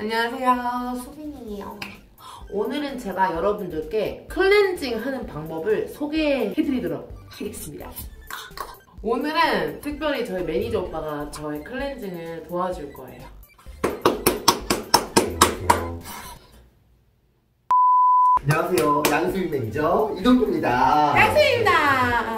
안녕하세요 수빈이에요 오늘은 제가 여러분들께 클렌징 하는 방법을 소개해드리도록 하겠습니다 오늘은 특별히 저희 매니저 오빠가 저의 클렌징을 도와줄 거예요 안녕하세요. 양수빈 매니저 이동규입니다. 양수입니다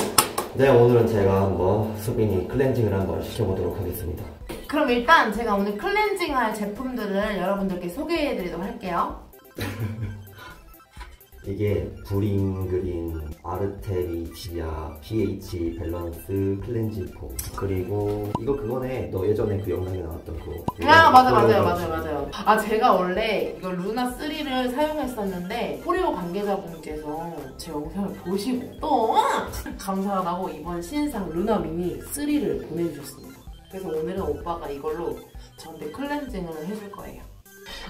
네, 오늘은 제가 한번 수빈이 클렌징을 한번 시켜보도록 하겠습니다. 그럼 일단 제가 오늘 클렌징 할 제품들을 여러분들께 소개해드리도록 할게요. 이게 브링그린, Artemisia pH 밸런스 클렌징 폼. 그리고 이거 그거네. 너 예전에 그 영상에 나왔던 그거. 아 맞아 맞아요 맞아요 맞아요. 아 제가 원래 이거 루나 3를 사용했었는데 포레오 관계자분께서 제 영상을 보시고 또 감사하다고 이번 신상 루나 미니 3를 보내주셨습니다 그래서 오늘은 오빠가 이걸로 저한테 클렌징을 해줄 거예요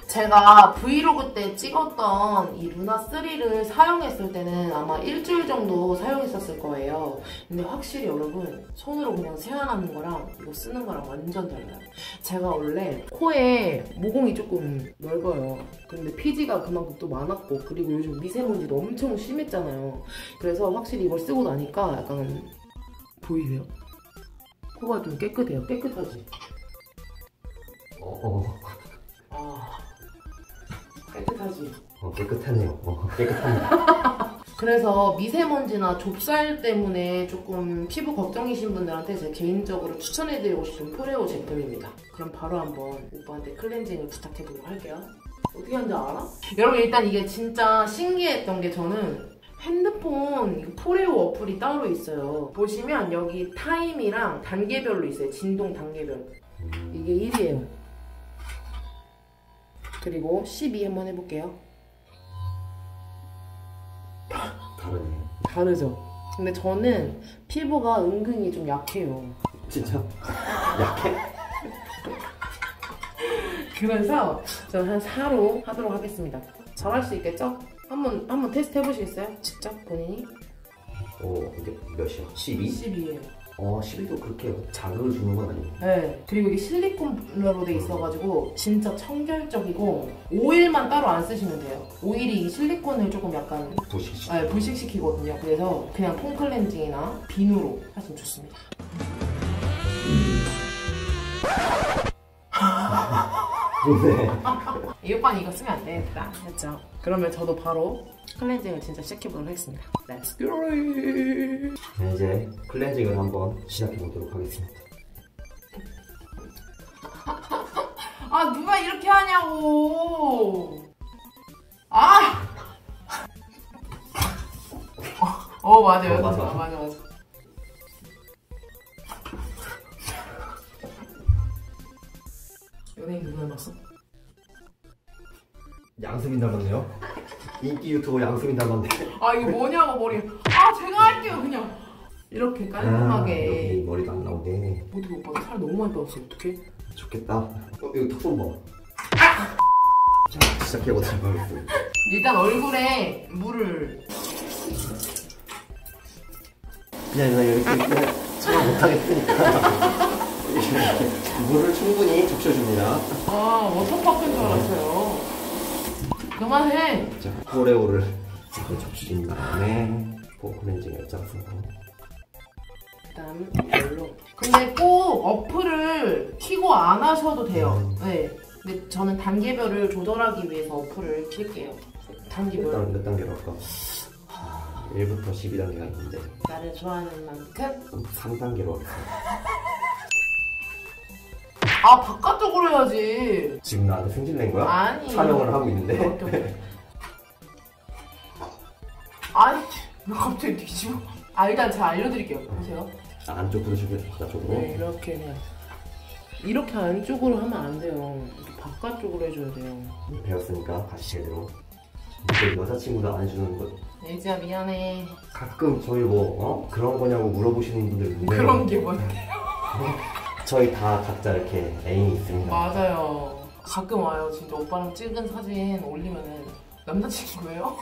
제가 브이로그 때 찍었던 이 루나 3를 사용했을 때는 아마 일주일 정도 사용했었을 거예요. 근데 확실히 여러분 손으로 그냥 세안하는 거랑 이거 쓰는 거랑 완전 달라요. 제가 원래 코에 모공이 조금 넓어요. 근데 피지가 그만큼 또 많았고 그리고 요즘 미세먼지도 엄청 심했잖아요. 그래서 확실히 이걸 쓰고 나니까 약간 보이세요? 코가 좀 깨끗해요. 깨끗하지? 어, 어, 아 깨끗하지? 어, 깨끗하네요. 어, 깨끗합니다. 그래서 미세먼지나 좁쌀 때문에 조금 피부 걱정이신 분들한테 제가 개인적으로 추천해드리고 싶은 포레오 제품입니다. 그럼 바로 한번 오빠한테 클렌징을 부탁해보도록 할게요. 어떻게 하는지 알아? 여러분 일단 이게 진짜 신기했던 게 저는 핸드폰 포레오 어플이 따로 있어요. 보시면 여기 타임이랑 단계별로 있어요. 진동 단계별. 음, 이게 1이에요. 그리고 12 한번 해볼게요. 다르네요. 다르죠? 근데 저는 피부가 은근히 좀 약해요. 진짜? 약해? 그래서 저는 한 4로 하도록 하겠습니다. 잘할 수 있겠죠? 한번 한번 테스트 해보시겠어요? 직접 본인이? 어, 이게 몇이야? 12? 12예요. 어, 12도 그렇게 자극을 주는 건 아니에요. 네. 그리고 이게 실리콘으로 돼 있어가지고 진짜 청결적이고 오일만 따로 안 쓰시면 돼요. 오일이 이 실리콘을 조금 약간 부식. 아, 불식시키거든요. 그래서 그냥 폼 클렌징이나 비누로 하시면 좋습니다. 네. 이 오빠는 이거 쓰면 안 되겠다. 했죠? 그러면 저도 바로 클렌징을 진짜 시작해보도록 하겠습니다. Let's go! 네, 이제 클렌징을 한번 시작해 보도록 하겠습니다. 아, 누가 이렇게 하냐고! 아! 어, 맞아요. 어, 맞아. 맞아, 맞아, 맞아. 연예인 누구 닮았어? 양수민 닮았네요. 인기 유튜버 양수민 닮았네. 아, 이거 뭐냐고, 머리. 아, 제가 할게요, 그냥. 이렇게 아, 깔끔하게. 여기 머리도 안 나오네. 어떻게 오빠 살 너무 많이 빠졌어, 어떡해? 좋겠다. 어, 이거 턱좀 봐. 자, 시작해 보도록 하겠습니다. 일단 얼굴에 물을 그냥 이거 이렇게 촬영 못하겠으니까 물을 충분히 적셔줍니다. 아 워터파크인 줄 알았어요 그만해. 자, 코레오를 이렇게 적셔준 다음에 포크렌징 액장 쓰고. 그 다음 이걸로. 근데 꼭 어플을 키고 안 하셔도 돼요. 네. 근데 저는 단계별을 조절하기 위해서 어플을 킬게요. 몇, 단계별. 단, 몇 단계로 할까? 하, 1부터 12단계가 있는데. 나를 좋아하는 만큼? 3단계로 하겠습니다. 아 바깥쪽으로 해야지 지금 나한테 승질낸 거야? 아니 촬영을 하고 있는데. 아니 왜 갑자기 뒤집어 아 일단 제가 알려드릴게요 보세요 아, 안쪽으로 주고 바깥쪽으로 네, 이렇게 해야 돼. 이렇게 안쪽으로 하면 안 돼요. 이렇게 바깥쪽으로 해줘야 돼요. 배웠으니까 다시 제대로 내 여자친구도 안 해주는 거 예지야 미안해. 가끔 저희 뭐 어? 그런 거냐고 물어보시는 분들 있는데 그런 게 뭐야? 저희 다 각자 이렇게 애인이 있습니다 맞아요. 가끔 와요. 진짜 오빠랑 찍은 사진 올리면은 남자친구예요?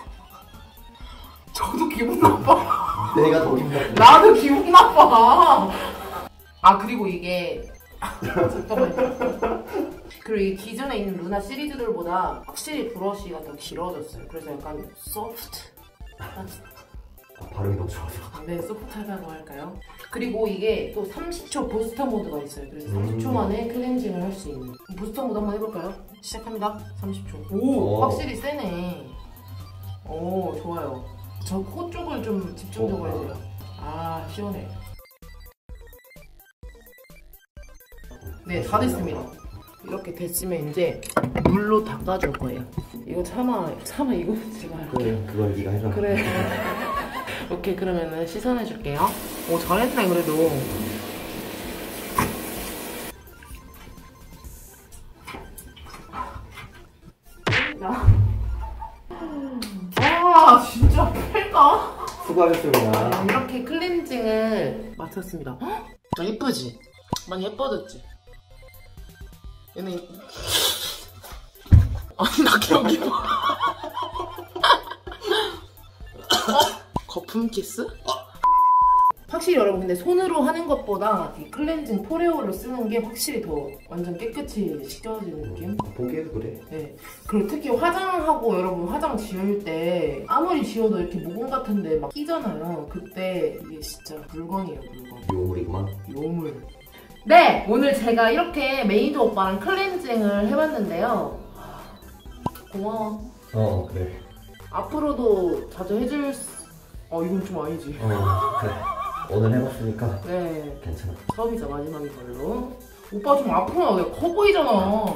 저도 기분 나빠. 내가 더 힘들어 나도 기분 나빠. 아 그리고 이게 잠깐만요. 그리고 이 기존에 있는 루나 시리즈들보다 확실히 브러쉬가 더 길어졌어요. 그래서 약간 소프트. 아, 발음이 너무 좋아서. 네, 소프트하다고 할까요? 그리고 이게 또 30초 부스터 모드가 있어요. 그래서 음. 30초 만에 클렌징을 할 수 있는. 부스터 모드 한번 해볼까요? 시작합니다. 30초. 오, 오. 확실히 세네. 오, 좋아요. 저 코 쪽을 좀 집중적으로 오. 해줘요. 아, 시원해. 네, 다 됐습니다. 이렇게 됐으면 이제 물로 닦아줄 거예요. 이거 참아, 참아, 이거 제가 그래, 그건 네가 해라. 그래. 오케이, 그러면은 시선해줄게요. 오, 잘했네, 그래도. 나. 아, 진짜 뺄까? 수고하셨습니다. 이렇게 클렌징을 마쳤습니다. 헉? 나 예쁘지? 많이 예뻐졌지? 얘는 아니 나 여기 봐. 어? 거품 키스? 확실히 여러분 근데 손으로 하는 것보다 이 클렌징 포레오를 쓰는 게 확실히 더 완전 깨끗이 씻겨지는 느낌? 아, 보기에도 그래. 네. 그리고 특히 화장하고 여러분 화장 지울 때 아무리 지워도 이렇게 모공 같은데 막 끼잖아요. 그때 이게 진짜 물건이에요, 물건. 요물이구만. 요물. 네! 오늘 제가 이렇게 매니저 오빠랑 클렌징을 해봤는데요. 고마워. 어, 그래. 앞으로도 자주 해줄 수... 어, 이건 좀 아니지. 어, 그래. 오늘 해봤으니까 네. 괜찮아. 처음이자 마지막인 걸로. 오빠 좀 앞으로 나와. 커 보이잖아.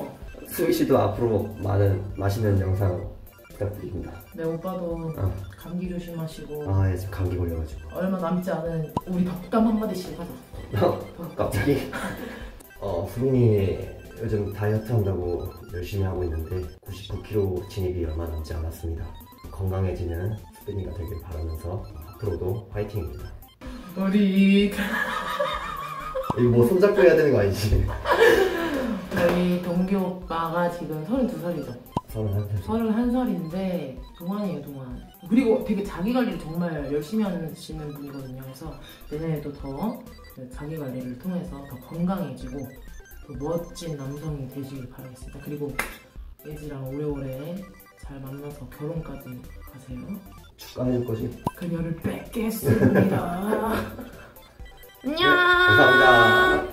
수희 씨도 앞으로 많은 맛있는 영상 부탁드립니다. 네, 오빠도 어. 감기 조심하시고. 아, 예, 지금 감기 걸려가지고. 얼마 남지 않은 우리 덕담 한마디씩 하자. 갑자기? 어, 수민이 요즘 다이어트 한다고 열심히 하고 있는데 99kg 진입이 얼마 남지 않았습니다. 건강해지는 수빈이가 되길 바라면서 앞으로도 화이팅입니다. 우리 이거 뭐 손잡고 해야 되는 거 아니지? 저희 동기 오빠가 지금 32살이죠. 31살. 31살인데 동안이에요, 동안. 그리고 되게 자기 관리를 정말 열심히 하시는 분이거든요. 그래서 내년에도 더그 자기 관리를 통해서 더 건강해지고 더 멋진 남성이 되시길 바라겠습니다. 그리고 예지랑 오래오래 잘 만나서 결혼까지 가세요. 축하해줄 거지? 그녀를 뺏겠습니다. 안녕. 감사합니다.